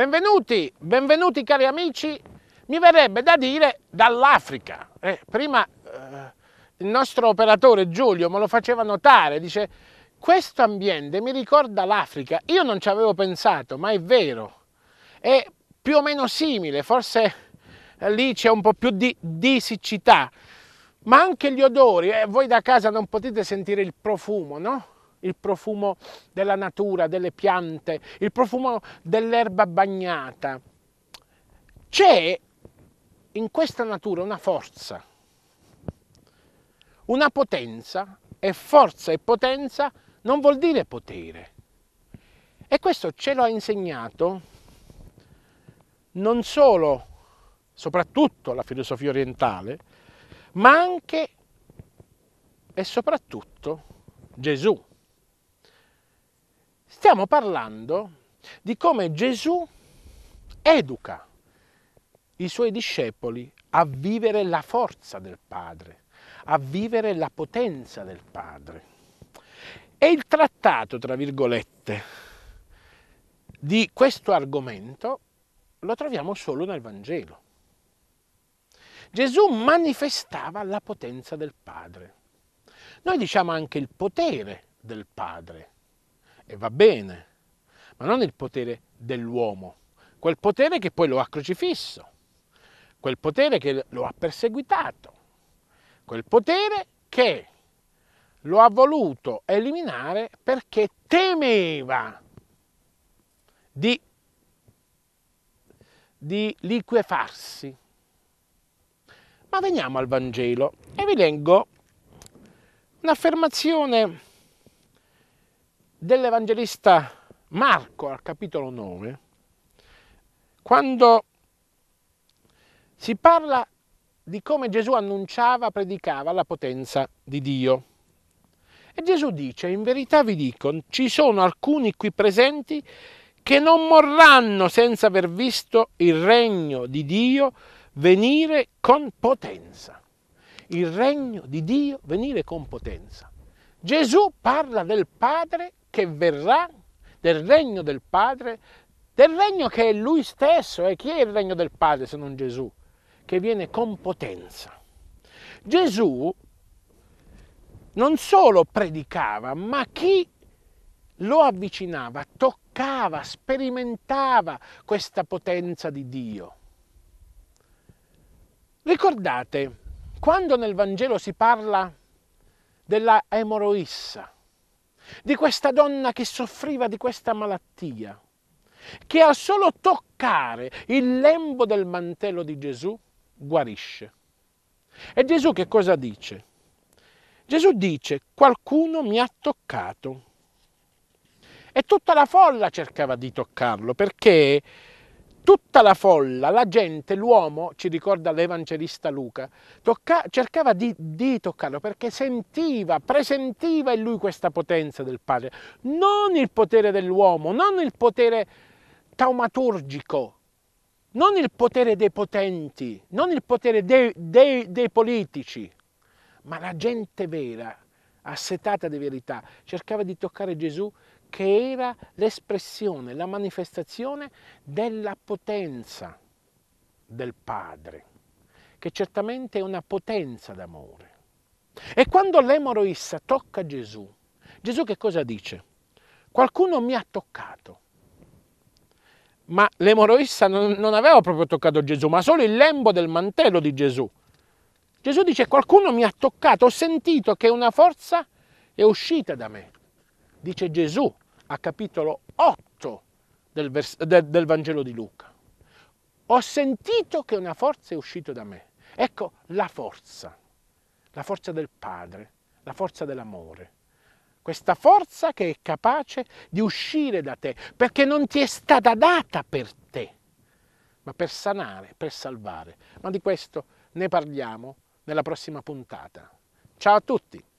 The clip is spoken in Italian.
Benvenuti, benvenuti cari amici, mi verrebbe da dire dall'Africa. Eh, prima eh, il nostro operatore Giulio me lo faceva notare, dice questo ambiente mi ricorda l'Africa, io non ci avevo pensato, ma è vero, è più o meno simile, forse lì c'è un po' più di, di siccità, ma anche gli odori, eh, voi da casa non potete sentire il profumo, no? Il profumo della natura, delle piante, il profumo dell'erba bagnata. C'è in questa natura una forza, una potenza e forza e potenza non vuol dire potere. E questo ce lo ha insegnato non solo, soprattutto la filosofia orientale, ma anche e soprattutto Gesù. Stiamo parlando di come Gesù educa i suoi discepoli a vivere la forza del Padre, a vivere la potenza del Padre. E il trattato, tra virgolette, di questo argomento lo troviamo solo nel Vangelo. Gesù manifestava la potenza del Padre. Noi diciamo anche il potere del Padre e va bene, ma non il potere dell'uomo, quel potere che poi lo ha crocifisso, quel potere che lo ha perseguitato, quel potere che lo ha voluto eliminare perché temeva di, di liquefarsi. Ma veniamo al Vangelo e vi leggo un'affermazione dell'Evangelista Marco al capitolo 9, quando si parla di come Gesù annunciava, predicava la potenza di Dio. E Gesù dice, in verità vi dico, ci sono alcuni qui presenti che non morranno senza aver visto il regno di Dio venire con potenza. Il regno di Dio venire con potenza. Gesù parla del Padre che verrà, del regno del Padre, del regno che è Lui stesso. E chi è il regno del Padre se non Gesù? Che viene con potenza. Gesù non solo predicava, ma chi lo avvicinava, toccava, sperimentava questa potenza di Dio. Ricordate, quando nel Vangelo si parla della emoroissa, di questa donna che soffriva di questa malattia, che al solo toccare il lembo del mantello di Gesù guarisce. E Gesù che cosa dice? Gesù dice, qualcuno mi ha toccato. E tutta la folla cercava di toccarlo perché tutta la folla, la gente, l'uomo, ci ricorda l'evangelista Luca, tocca, cercava di, di, toccarlo perché sentiva, presentiva in lui questa potenza del Padre, non il potere dell'uomo, non il potere taumaturgico, non il potere dei potenti, non il potere dei, dei, dei politici, ma la gente vera, assetata di verità, cercava di toccare Gesù che era l'espressione, la manifestazione della potenza del Padre, che certamente è una potenza d'amore. E quando l'emoroissa tocca Gesù, Gesù che cosa dice? Qualcuno mi ha toccato. Ma l'emoroissa non, aveva proprio toccato Gesù, ma solo il lembo del mantello di Gesù. Gesù dice qualcuno mi ha toccato, ho sentito che una forza è uscita da me. Dice Gesù a capitolo 8 del, del, del Vangelo di Luca. Ho sentito che una forza è uscita da me. Ecco la forza, la forza del Padre, la forza dell'amore. Questa forza che è capace di uscire da te, perché non ti è stata data per te, ma per sanare, per salvare. Ma di questo ne parliamo nella prossima puntata. Ciao a tutti!